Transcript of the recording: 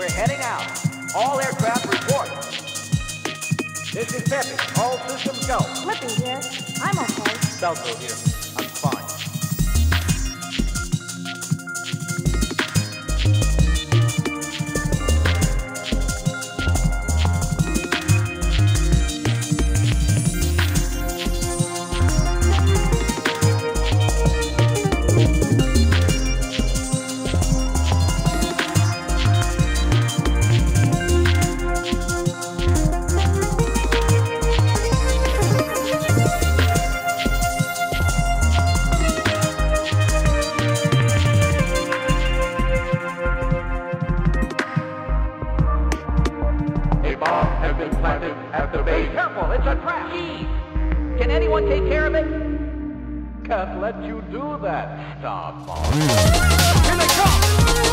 We're heading out. All aircraft report. This is Peppy. All systems go. Slippy here. I'm okay. Falco here. Been planted at the Be careful. It's a trap. Can anyone take care of it? Can't let you do that, Star Fox. Here they come!